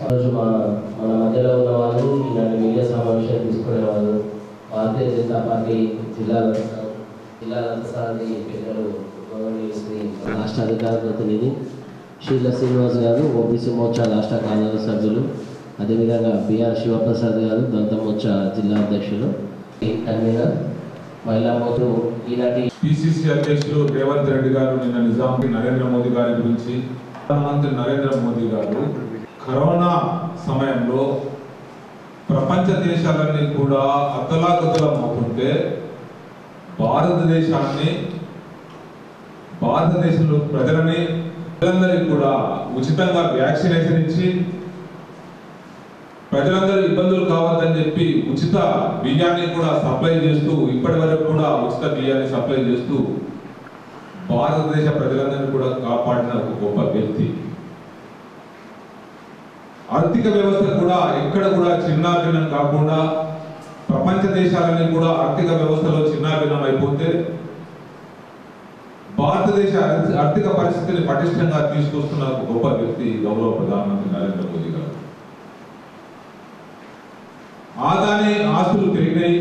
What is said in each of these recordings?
హృదయపూర్వక స్వాగతం. మా మన మధ్యలో ఉన్న వాళ్ళు ఇలాంటి మీడియా సమావేశాలు తీసుకునే వాళ్ళు భారతీయ జనతా పార్టీ జిల్లా జిల్లా రథసారథి పెద్దలు రాష్ట్ర అధికార ప్రతినిధి షీల శ్రీనివాస్ గారు ఓబీసీ మోర్చా రాష్ట్ర కార్యాలయ సభ్యులు అదేవిధంగా బిఆర్ శివప్రసాద్ గారు దళిత మోర్చా జిల్లా అధ్యక్షులు కన్వీనర్ మహిళా మోర్చు ఈనాటి పిసిసి అధ్యక్షులు రేవంత్ రెడ్డి గారు నిన్న నిజాంకి నరేంద్ర మోదీ గారి గురించి ప్రధానమంత్రి నరేంద్ర మోదీ గారు కరోనా సమయంలో ప్రపంచ దేశాలన్నీ కూడా అతలాకుతలం అవుతుంటే భారతదేశాన్ని భారతదేశంలో ప్రజలని ప్రజలందరికీ కూడా ఉచితంగా వ్యాక్సినేషన్ ఇచ్చి ప్రజలందరూ ఇబ్బందులు కావద్దని చెప్పి ఉచిత బియ్యాన్ని కూడా సప్లై చేస్తూ ఇప్పటి వరకు కూడా ఉచిత బియ్యాన్ని సప్లై చేస్తూ భారతదేశ ప్రజలందరినీ కూడా కాపాడిన ఒక గొప్ప వ్యక్తి. ఆర్థిక వ్యవస్థ కూడా ఎక్కడ కూడా చిన్నాభిన్నం కాకుండా ప్రపంచ దేశాలన్నీ కూడా ఆర్థిక వ్యవస్థలో చిన్నాభిన్నం అయిపోతే భారతదేశ ఆర్థిక పరిస్థితిని పటిష్టంగా తీసుకొస్తున్న ఒక గొప్ప వ్యక్తి గౌరవ ప్రధానమంత్రి నరేంద్ర మోదీ గారు. ఆదాని ఆస్తులు పెరిగినాయి.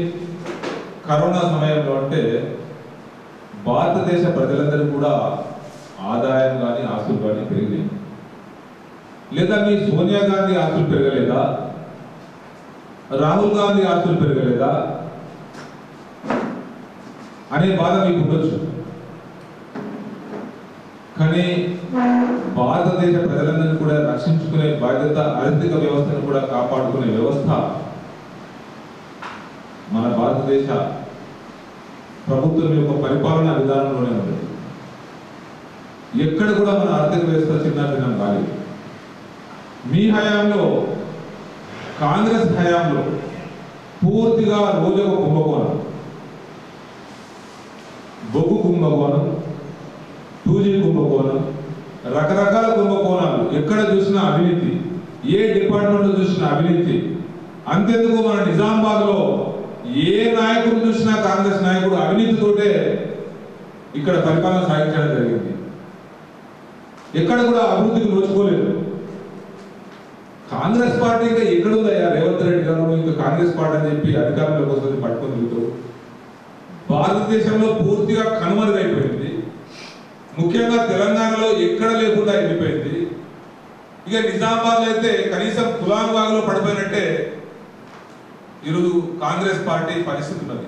కరోనా సమయంలో అంటే భారతదేశ ప్రజలందరూ కూడా ఆదాయం కానీ ఆస్తులు కానీ పెరిగినాయి. లేదా మీ సోనియా గాంధీ ఆస్తులు పెరగలేదా? రాహుల్ గాంధీ ఆస్తులు పెరగలేదా? అనే బాధ మీకు ఉండొచ్చు. కానీ భారతదేశ ప్రజలందరినీ కూడా రక్షించుకునే బాధ్యత ఆర్థిక వ్యవస్థను కూడా కాపాడుకునే వ్యవస్థ మన భారతదేశ ప్రభుత్వం యొక్క పరిపాలనా విధానంలోనే ఉంది. ఎక్కడ కూడా మన ఆర్థిక వ్యవస్థ చిన్నభిన్నం కాలేదు. మీ హయాంలో కాంగ్రెస్ హయాంలో పూర్తిగా రోజుకు కుంభకోణం. బొగ్గు కుంభకోణం టూ జీ కుంభకోణం రకరకాల కుంభకోణాలు. ఎక్కడ చూసినా అవినీతి ఏ డిపార్ట్మెంట్లో చూసినా అవినీతి. అంతెందుకు మన నిజామాబాద్లో ఏ నాయకుడు చూసినా కాంగ్రెస్ నాయకుడు అవినీతితోటే ఇక్కడ పరిపాలన సాగించడం జరిగింది. ఎక్కడ కూడా అభివృద్ధికి నోచుకోలేదు. కాంగ్రెస్ పార్టీ ఇంకా ఎక్కడుందయ్యా రేవంత్ రెడ్డి గారు ఇంకా కాంగ్రెస్ పార్టీ అని చెప్పి అధికారంలోకి వస్తుంది పట్టుకొని తిరుగుతూ భారతదేశంలో పూర్తిగా కనుమరుగైపోయింది. ముఖ్యంగా తెలంగాణలో ఎక్కడ లేకుండా అయిపోయింది ఇక నిజామాబాద్ అయితే కనీసం కులాన్ పడిపోయినట్టే ఈరోజు కాంగ్రెస్ పార్టీ పరిస్థితి ఉన్నది.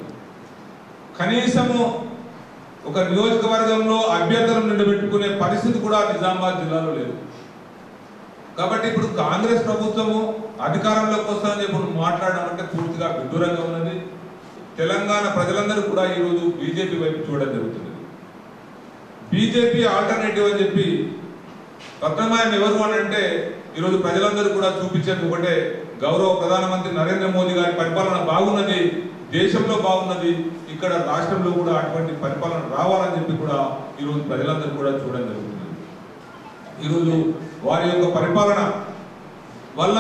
కనీసము ఒక నియోజకవర్గంలో అభ్యర్థులను నిలబెట్టుకునే పరిస్థితి కూడా నిజామాబాద్ జిల్లాలో లేదు. కాబట్టి ఇప్పుడు కాంగ్రెస్ ప్రభుత్వము అధికారంలోకి వస్తుందని ఇప్పుడు మాట్లాడడం అంటే పూర్తిగా విదూరంగా ఉన్నది. తెలంగాణ ప్రజలందరూ కూడా ఈరోజు బీజేపీ వైపు చూడడం జరుగుతుంది. బీజేపీ ఆల్టర్నేటివ్ అని చెప్పి రత్నమాయం ఎవరు అని అంటే ఈరోజు ప్రజలందరూ కూడా చూపించేది ఒకటే గౌరవ ప్రధానమంత్రి నరేంద్ర మోదీ గారి పరిపాలన బాగున్నది దేశంలో బాగున్నది ఇక్కడ రాష్ట్రంలో కూడా అటువంటి పరిపాలన రావాలని చెప్పి కూడా ఈరోజు ప్రజలందరూ కూడా చూడడం జరుగుతుంది. ఈరోజు వారి యొక్క పరిపాలన వల్ల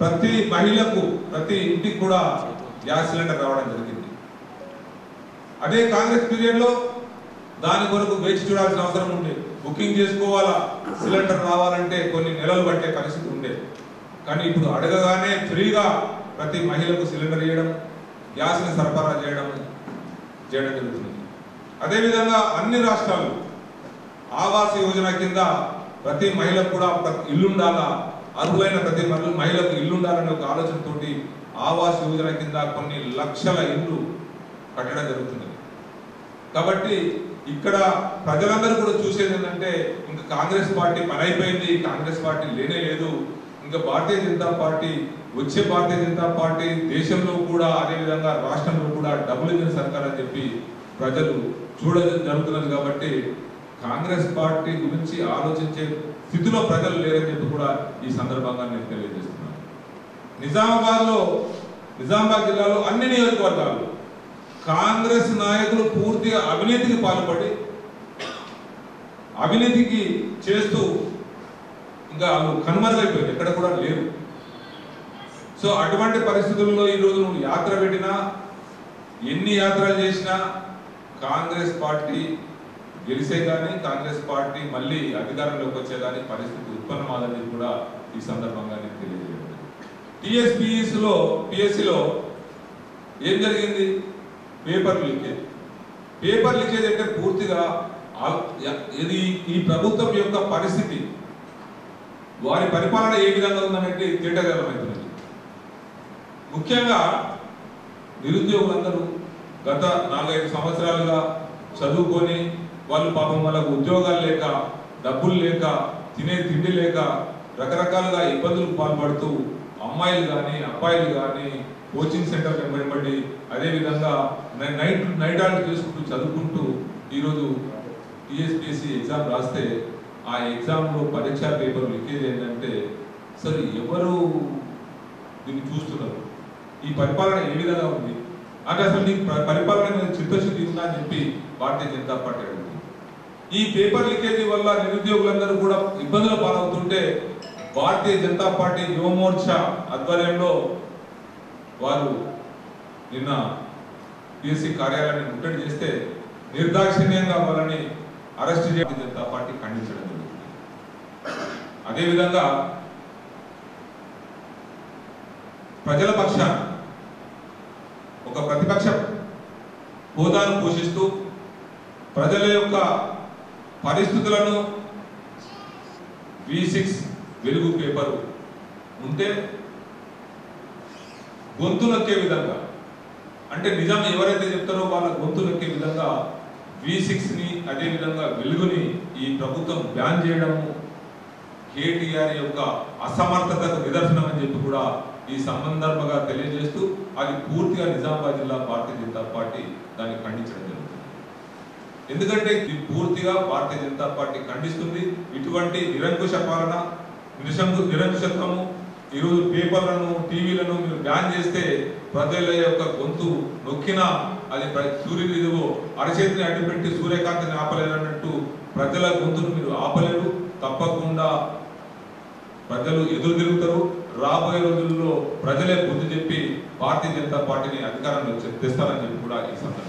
ప్రతి మహిళకు ప్రతి ఇంటికి కూడా గ్యాస్ సిలిండర్ రావడం జరిగింది. అదే కాంగ్రెస్ పీరియడ్లో దాని కొరకు వేచి చూడాల్సిన అవసరం ఉండే. బుకింగ్ చేసుకోవాలా సిలిండర్ రావాలంటే కొన్ని నెలలు పట్టే పరిస్థితి ఉండే. కానీ ఇప్పుడు అడగగానే ఫ్రీగా ప్రతి మహిళకు సిలిండర్ ఇవ్వడం గ్యాస్ని సరఫరా చేయడం చేయడం జరుగుతుంది. అదేవిధంగా అన్ని రాష్ట్రాలు ఆవాస్ యోజన కింద ప్రతి మహిళకు కూడా ప్ర- ఇల్లుండాలా? అర్హులైన ప్రతి మహిళ- మహిళకు ఇల్లుండాలనే ఒక ఆలోచనతోటి ఆవాస్ యోజన కింద కొన్ని లక్షల ఇల్లు కట్టడం జరుగుతుంది. కాబట్టి ఇక్కడ ప్రజలందరూ కూడా చూసేది ఏంటంటే ఇంకా కాంగ్రెస్ పార్టీ పనైపోయింది కాంగ్రెస్ పార్టీ లేనే లేదు. ఇంకా భారతీయ జనతా పార్టీ వచ్చే భారతీయ జనతా పార్టీ దేశంలో కూడా అదేవిధంగా రాష్ట్రంలో కూడా డబుల్ ఇంజిన్ సర్కార్ అని చెప్పి ప్రజలు చూడ జరుగుతున్నది కాబట్టి కాంగ్రెస్ పార్టీ గురించి ఆలోచించే స్థితిలో ప్రజలు లేరని చెప్పి కూడా ఈ సందర్భంగా నేను తెలియజేస్తున్నాను. నిజామాబాద్లో నిజామాబాద్ జిల్లాలో అన్ని నియోజకవర్గాలు కాంగ్రెస్ నాయకులు పూర్తిగా అవినీతికి పాల్పడి అవినీతికి చేస్తూ ఇంకా వాళ్ళు కనుమరుగైపోయింది ఎక్కడ కూడా లేవు సో అటువంటి పరిస్థితుల్లో ఈ రోజు నువ్వు యాత్ర పెట్టినా ఎన్ని యాత్రలు చేసినా కాంగ్రెస్ పార్టీ గెలిసే కానీ కాంగ్రెస్ పార్టీ మళ్ళీ అధికారంలోకి వచ్చే కానీ పరిస్థితి ఉత్పన్నమాదని కూడా ఈ సందర్భంగా నేను తెలియజేయడం టిఎస్పిఎస్లో పిఎస్సిలో ఏం జరిగింది? Paper leakage. పేపర్ లీకేజ్ అంటే పూర్తిగా ఇది ఈ ప్రభుత్వం యొక్క పరిస్థితి. వారి పరిపాలన ఏ విధంగా ఉందనంటే తేటగలమవుతున్నది ముఖ్యంగా నిరుద్యోగులందరూ గత నాలుగైదు సంవత్సరాలుగా చదువుకొని వాళ్ళు పాపం వాళ్ళకు ఉద్యోగాలు లేక డబ్బులు లేక తినే తిండి లేక రకరకాలుగా ఇబ్బందులకు పాల్పడుతూ అమ్మాయిలు కానీ అబ్బాయిలు కానీ కోచింగ్ సెంటర్ వెంబడి అదేవిధంగా నైట్ నైట్ ఆర్ట్ చేసుకుంటూ చదువుకుంటూ ఈరోజు టీఎస్పీఎస్సీ ఎగ్జామ్ రాస్తే ఆ ఎగ్జామ్లో పరీక్షా పేపర్ లీకేజ్ ఏంటంటే సరే ఎవరు దీన్ని చూస్తున్నారు? ఈ పరిపాలన ఏ విధంగా ఉంది? అంటే అసలు నీకు పరిపాలన మీద చిత్తశుద్ధి ఉందా అని చెప్పి భారతీయ జనతా పార్టీ ఈ పేపర్ లీకేజీ వల్ల నిరుద్యోగులందరూ కూడా ఇబ్బందులు పాలవుతుంటే భారతీయ జనతా పార్టీ యువమోర్చా ఆధ్వర్యంలో వారు నిన్న పిఎస్సి కార్యాలయాన్ని ముట్టడి చేస్తే నిర్దాక్షిణ్యంగా వాళ్ళని అరెస్ట్ చేయడం జనతా పార్టీ ఖండించడం జరుగుతుంది. అదేవిధంగా ప్రజల పక్షాన ఒక ప్రతిపక్ష హోదాను పోషిస్తూ ప్రజల యొక్క పరిస్థితులను వి సిక్స్ వెలుగు పేపర్ ఉంటే గొంతు నొక్కే విధంగా అంటే నిజం ఎవరైతే చెప్తారో వాళ్ళ గొంతు నొక్కే విధంగా వి సిక్స్ని అదే విధంగా వెలుగుని ఈ ప్రభుత్వం బ్యాన్ చేయడము కేటీఆర్ యొక్క అసమర్థతకు నిదర్శనం అని చెప్పి కూడా ఈ సందర్భంగా తెలియజేస్తూ అది పూర్తిగా నిజామాబాద్ జిల్లా భారతీయ జనతా పార్టీ దాన్ని ఖండించడం జరిగింది. ఎందుకంటే ఇది పూర్తిగా భారతీయ జనతా పార్టీ ఖండిస్తుంది. ఇటువంటి నిరంకుశ పాలన నిరసంకు నిరంకుశత్వము ఈరోజు పేపర్లను టీవీలను మీరు బ్యాన్ చేస్తే ప్రజల యొక్క గొంతు నొక్కినా అది ప్ర- సూర్యుని ఇదిగో అరచేతిని అడ్డుపెట్టి సూర్యకాంతిని ఆపలేదన్నట్టు ప్రజల గొంతును మీరు ఆపలేరు. తప్పకుండా ప్రజలు ఎదురు తిరుగుతారు. రాబోయే రోజుల్లో ప్రజలే బుద్ధి చెప్పి భారతీయ జనతా పార్టీని అధికారంలో తెస్తారని చెప్పి కూడా ఈ సందర్భంగా